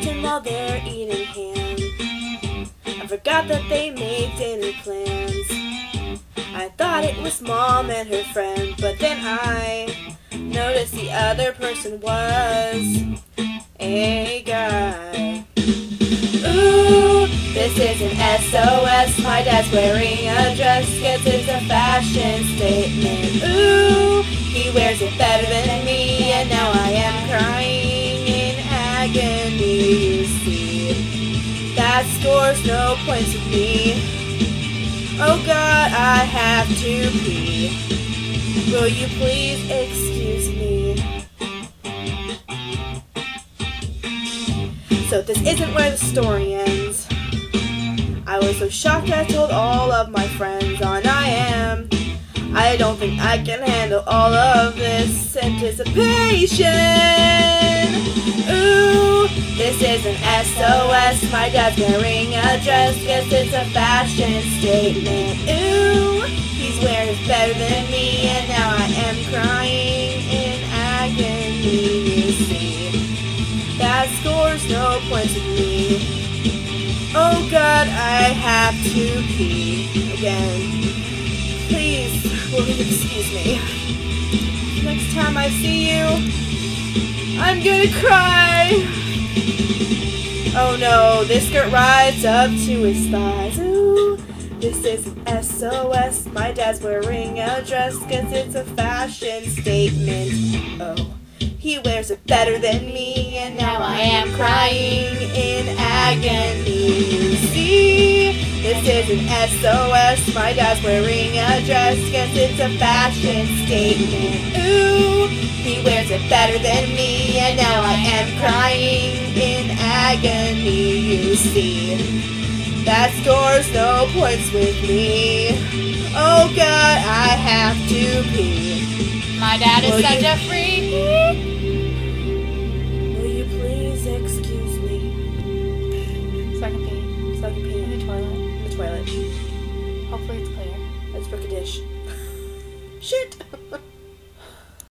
while they're eating ham. I forgot that they made dinner plans. I thought it was mom and her friend, but then I noticed the other person was a guy. Ooh, this is an SOS. My dad's wearing a dress, guess it's a fashion statement. Ooh, he wears it better than me, and now I am scores no points with me. Oh God, I have to pee. Will you please excuse me? So this isn't where the story ends. I was so shocked I told all of my friends on IM. I don't think I can handle all of this anticipation. Ooh, this is an SOS. My dad's wearing a dress, guess it's a fashion statement. Ooh, he's wearing better than me, and now I am crying in agony. You see, that scores no points with me. Oh God, I have to pee again. Please, will you excuse me? Next time I see you, I'm gonna cry. This skirt rides up to his thighs. Ooh, this is SOS. My dad's wearing a dress, guess it's a fashion statement. Oh, he wears it better than me, and now I am crying in agony. See, this is an SOS. My dad's wearing a dress, guess it's a fashion statement. Ooh, he wears it better than me, and now am crying in agony. You see, that scores no points with me. Oh God, I have to pee. My dad is Will such you- a freak. Will you please excuse me? So I can pee So I can pee in the toilet. in the toilet. Hopefully it's clear. Let's book a dish. Shit!